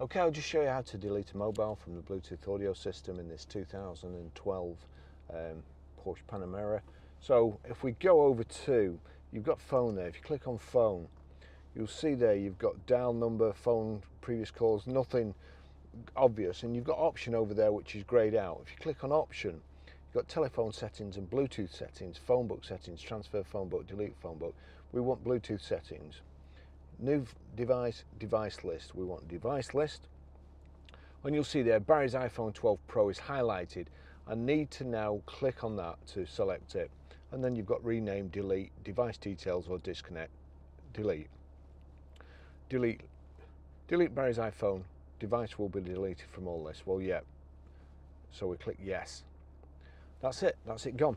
Okay, I'll just show you how to delete a mobile from the Bluetooth audio system in this 2012 um, Porsche Panamera. So if we go over to, you've got phone there, if you click on phone, you'll see there you've got dial number, phone, previous calls, nothing obvious, and you've got option over there which is grayed out. If you click on option, you've got telephone settings and Bluetooth settings, phone book settings, transfer phone book, delete phone book. We want Bluetooth settings new device, device list. We want device list. And you'll see there, Barrie's iPhone 12 Pro is highlighted. I need to now click on that to select it. And then you've got rename, delete, device details or disconnect, delete. Delete, delete Barrie's iPhone. Device will be deleted from all this. Well, yeah. So we click yes. That's it, that's it gone.